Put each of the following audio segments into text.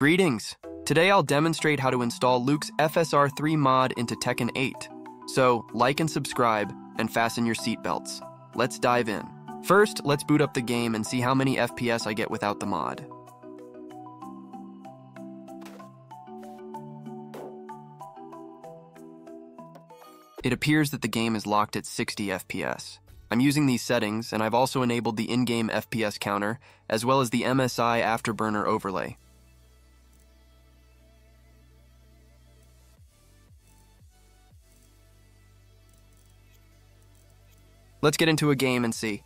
Greetings! Today I'll demonstrate how to install Luke's FSR3 mod into Tekken 8. So, like and subscribe, and fasten your seatbelts. Let's dive in. First, let's boot up the game and see how many FPS I get without the mod. It appears that the game is locked at 60 FPS. I'm using these settings, and I've also enabled the in-game FPS counter, as well as the MSI Afterburner overlay. Let's get into a game and see.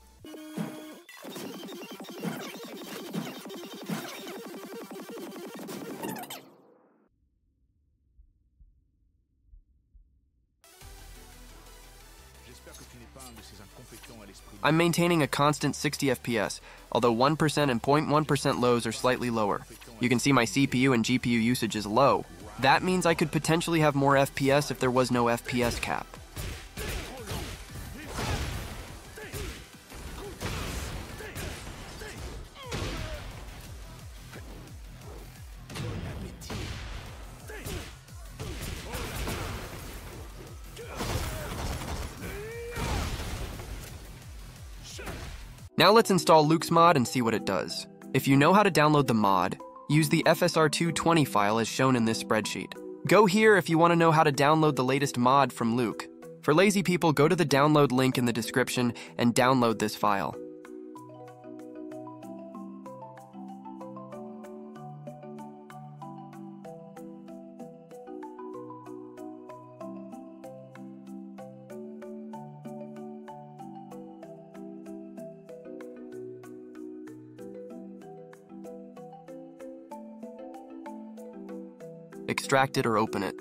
I'm maintaining a constant 60 FPS, although 1% and 0.1% lows are slightly lower. You can see my CPU and GPU usage is low. That means I could potentially have more FPS if there was no FPS cap. Now let's install Luke's mod and see what it does. If you know how to download the mod, use the FSR220 file as shown in this spreadsheet. Go here if you want to know how to download the latest mod from Luke. For lazy people, go to the download link in the description and download this file. Extract it or open it.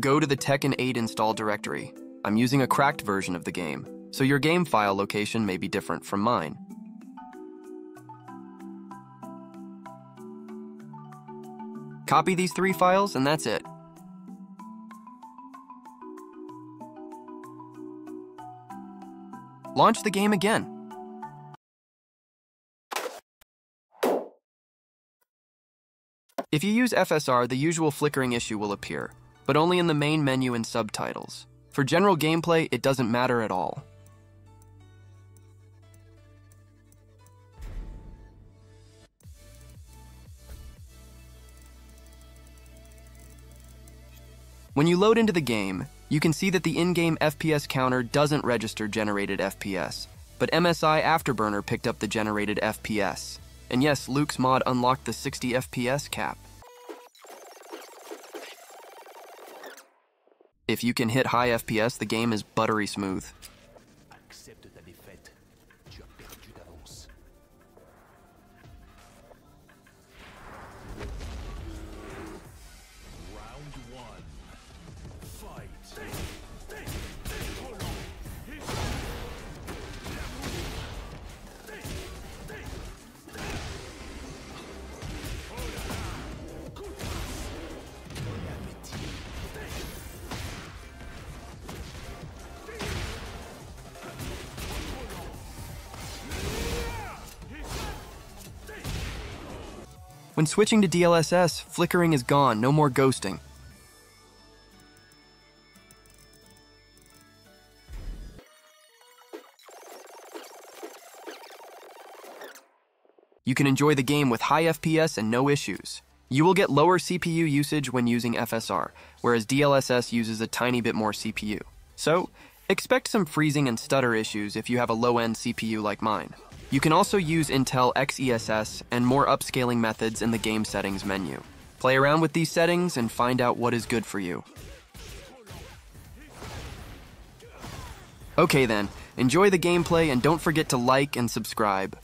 Go to the Tekken 8 install directory. I'm using a cracked version of the game, so your game file location may be different from mine. Copy these three files and that's it. Launch the game again. If you use FSR, the usual flickering issue will appear, but only in the main menu and subtitles. For general gameplay, it doesn't matter at all. When you load into the game, you can see that the in-game FPS counter doesn't register generated FPS, but MSI Afterburner picked up the generated FPS. And yes, Luke's mod unlocked the 60 FPS cap. If you can hit high FPS, the game is buttery smooth. When switching to DLSS, flickering is gone, no more ghosting. You can enjoy the game with high FPS and no issues. You will get lower CPU usage when using FSR, whereas DLSS uses a tiny bit more CPU. So, expect some freezing and stutter issues if you have a low-end CPU like mine. You can also use Intel XeSS and more upscaling methods in the game settings menu. Play around with these settings and find out what is good for you. Okay then, enjoy the gameplay and don't forget to like and subscribe.